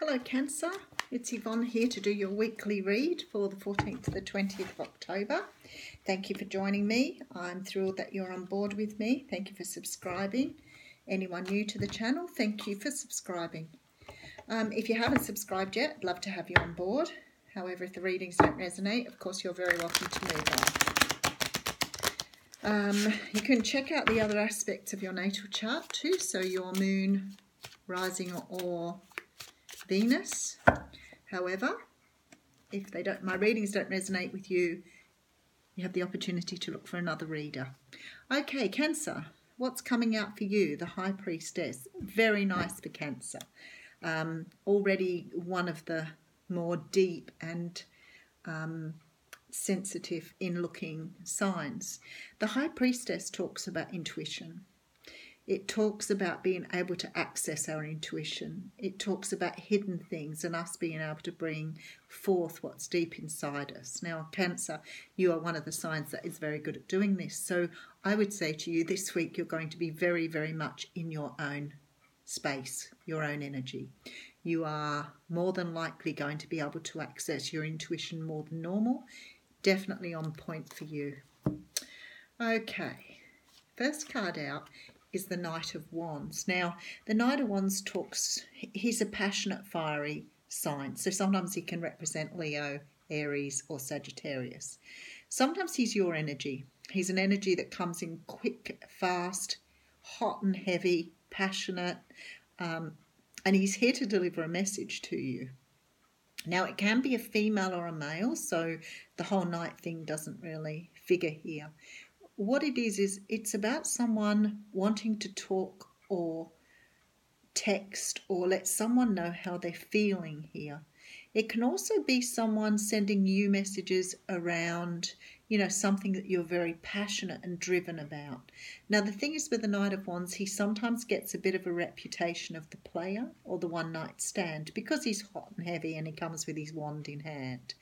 Hello, Cancer. It's Yvonne here to do your weekly read for the 14th to the 20th of October. Thank you for joining me. I'm thrilled that you're on board with me. Thank you for subscribing. Anyone new to the channel, thank you for subscribing. Um, if you haven't subscribed yet, I'd love to have you on board. However, if the readings don't resonate, of course, you're very welcome to move on. Um, you can check out the other aspects of your natal chart too, so your moon, rising or Venus. However, if they don't, my readings don't resonate with you, you have the opportunity to look for another reader. Okay, Cancer, what's coming out for you? The High Priestess. Very nice for Cancer. Um, already one of the more deep and um, sensitive in looking signs. The High Priestess talks about intuition. It talks about being able to access our intuition. It talks about hidden things and us being able to bring forth what's deep inside us. Now, Cancer, you are one of the signs that is very good at doing this. So I would say to you this week, you're going to be very, very much in your own space, your own energy. You are more than likely going to be able to access your intuition more than normal. Definitely on point for you. Okay, first card out is the Knight of Wands. Now, the Knight of Wands talks, he's a passionate, fiery sign. So sometimes he can represent Leo, Aries, or Sagittarius. Sometimes he's your energy. He's an energy that comes in quick, fast, hot and heavy, passionate, um, and he's here to deliver a message to you. Now, it can be a female or a male, so the whole knight thing doesn't really figure here what it is is it's about someone wanting to talk or text or let someone know how they're feeling here. It can also be someone sending you messages around you know, something that you're very passionate and driven about. Now, the thing is with the Knight of Wands, he sometimes gets a bit of a reputation of the player or the one night stand because he's hot and heavy and he comes with his wand in hand.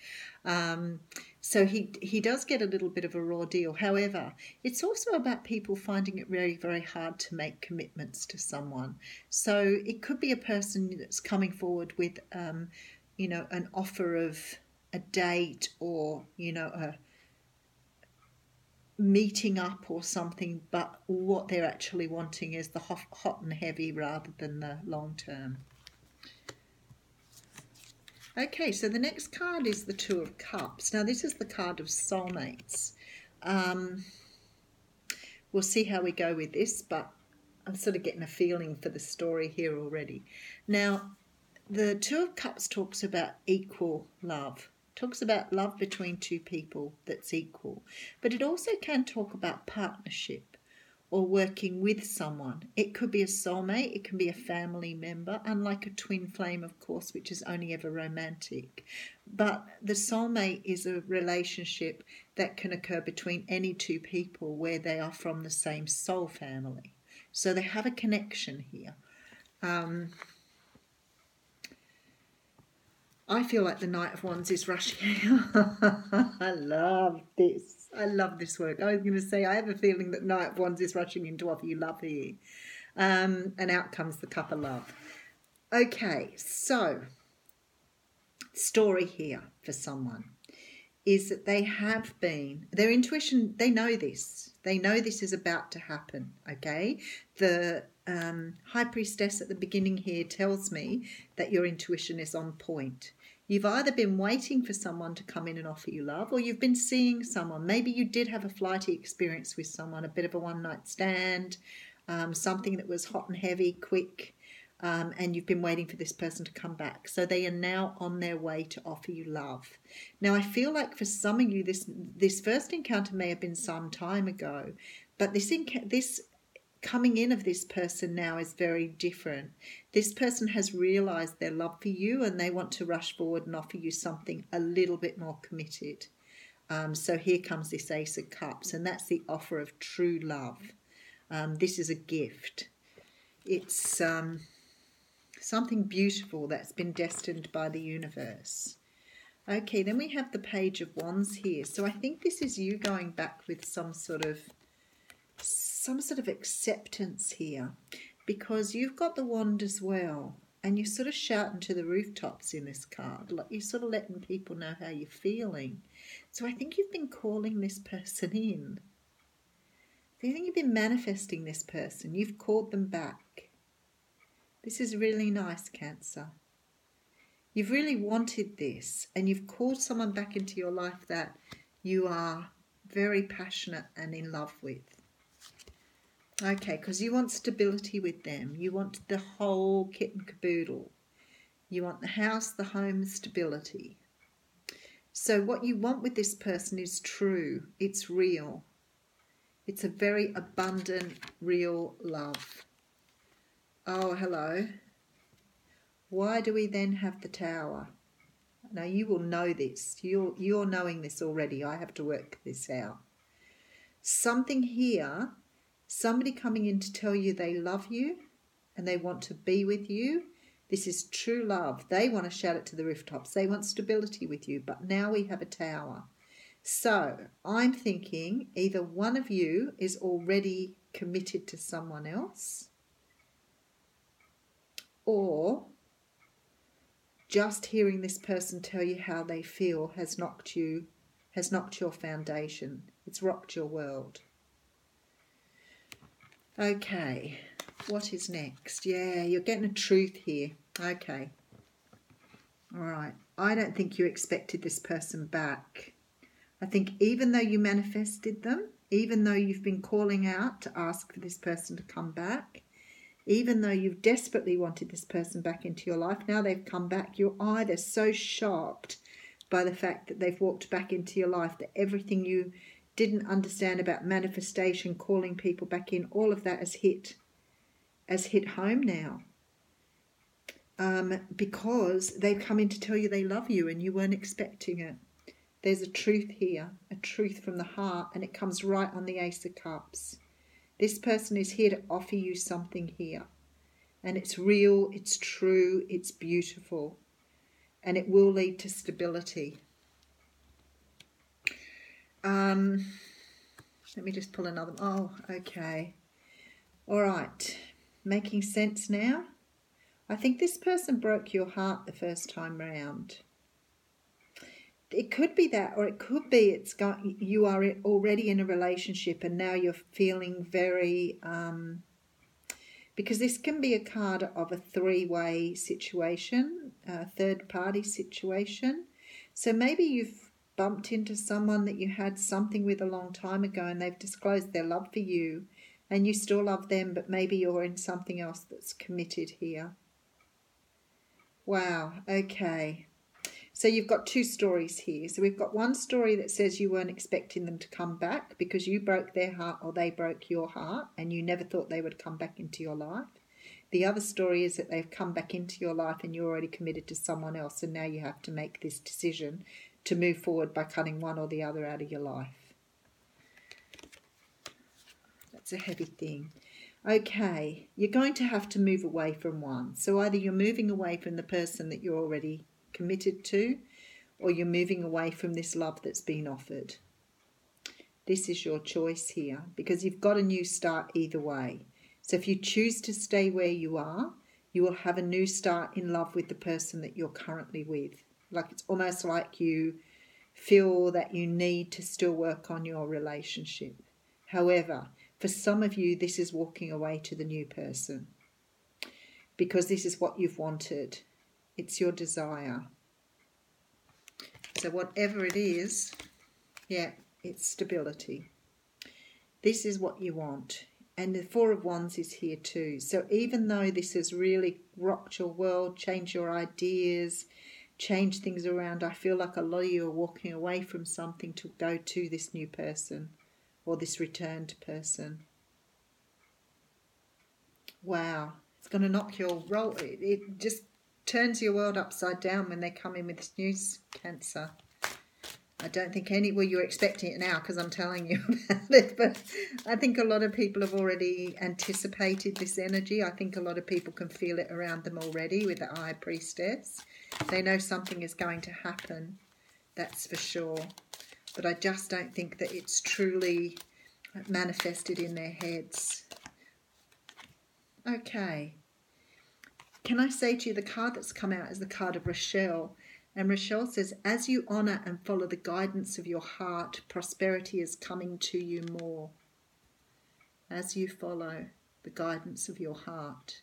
Um, so he, he does get a little bit of a raw deal. However, it's also about people finding it very, very hard to make commitments to someone. So it could be a person that's coming forward with, um, you know, an offer of a date or, you know, a meeting up or something, but what they're actually wanting is the hot, hot and heavy rather than the long term. Okay, so the next card is the Two of Cups. Now, this is the card of soulmates. Um, we'll see how we go with this, but I'm sort of getting a feeling for the story here already. Now, the Two of Cups talks about equal love talks about love between two people that's equal, but it also can talk about partnership or working with someone. It could be a soulmate, it can be a family member, unlike a twin flame, of course, which is only ever romantic. But the soulmate is a relationship that can occur between any two people where they are from the same soul family. So they have a connection here. Um, I feel like the Knight of Wands is rushing. I love this. I love this work. I was going to say, I have a feeling that Knight of Wands is rushing into offer you love here. Um, and out comes the Cup of Love. Okay, so story here for someone is that they have been, their intuition, they know this. They know this is about to happen, okay? The um, High Priestess at the beginning here tells me that your intuition is on point. You've either been waiting for someone to come in and offer you love, or you've been seeing someone. Maybe you did have a flighty experience with someone, a bit of a one night stand, um, something that was hot and heavy, quick, um, and you've been waiting for this person to come back. So they are now on their way to offer you love. Now, I feel like for some of you, this this first encounter may have been some time ago, but this this coming in of this person now is very different. This person has realized their love for you and they want to rush forward and offer you something a little bit more committed. Um, so here comes this Ace of Cups, and that's the offer of true love. Um, this is a gift. It's um, something beautiful that's been destined by the universe. Okay, then we have the Page of Wands here. So I think this is you going back with some sort of some sort of acceptance here because you've got the wand as well and you're sort of shouting to the rooftops in this card. Like you're sort of letting people know how you're feeling. So I think you've been calling this person in. Do you think you've been manifesting this person? You've called them back. This is really nice, Cancer. You've really wanted this, and you've called someone back into your life that you are very passionate and in love with. Okay, because you want stability with them. You want the whole kit and caboodle. You want the house, the home, stability. So, what you want with this person is true, it's real. It's a very abundant, real love. Oh, hello. Why do we then have the tower? Now, you will know this. You're, you're knowing this already. I have to work this out. Something here somebody coming in to tell you they love you and they want to be with you. This is true love. They want to shout it to the rooftops. They want stability with you, but now we have a tower. So I'm thinking either one of you is already committed to someone else, or just hearing this person tell you how they feel has knocked you, has knocked your foundation. It's rocked your world. Okay, what is next? Yeah, you're getting a truth here. Okay. All right. I don't think you expected this person back. I think even though you manifested them, even though you've been calling out to ask for this person to come back, even though you've desperately wanted this person back into your life, now they've come back, you're either so shocked by the fact that they've walked back into your life that everything you didn't understand about manifestation, calling people back in, all of that has hit has hit home now. Um, because they've come in to tell you they love you and you weren't expecting it. There's a truth here, a truth from the heart, and it comes right on the Ace of Cups. This person is here to offer you something here. And it's real, it's true, it's beautiful, and it will lead to stability. Um, let me just pull another. Oh, okay. All right. Making sense now? I think this person broke your heart the first time round. It could be that, or it could be it's got you are already in a relationship and now you're feeling very. Um, because this can be a card of a three-way situation, a third-party situation. So maybe you've bumped into someone that you had something with a long time ago and they've disclosed their love for you and you still love them, but maybe you're in something else that's committed here. Wow, okay. So you've got two stories here. So we've got one story that says you weren't expecting them to come back because you broke their heart or they broke your heart and you never thought they would come back into your life. The other story is that they've come back into your life and you're already committed to someone else and now you have to make this decision to move forward by cutting one or the other out of your life. That's a heavy thing. Okay, you're going to have to move away from one. So either you're moving away from the person that you're already committed to, or you're moving away from this love that's been offered. This is your choice here because you've got a new start either way. So if you choose to stay where you are, you will have a new start in love with the person that you're currently with. Like it's almost like you feel that you need to still work on your relationship. However, for some of you, this is walking away to the new person because this is what you've wanted. It's your desire. So, whatever it is, yeah, it's stability. This is what you want. And the Four of Wands is here too. So, even though this has really rocked your world, changed your ideas, change things around. I feel like a lot of you are walking away from something to go to this new person or this returned person. Wow, it's going to knock your roll. It, it just turns your world upside down when they come in with this news, Cancer. I don't think any, well, you're expecting it now because I'm telling you about it, but I think a lot of people have already anticipated this energy. I think a lot of people can feel it around them already with the High Priestess. They know something is going to happen, that's for sure. But I just don't think that it's truly manifested in their heads. Okay. can I say to you, the card that's come out is the card of Rochelle. And Rochelle says, as you honour and follow the guidance of your heart, prosperity is coming to you more. As you follow the guidance of your heart.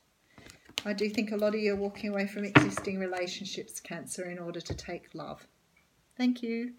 I do think a lot of you are walking away from existing relationships, Cancer, in order to take love. Thank you.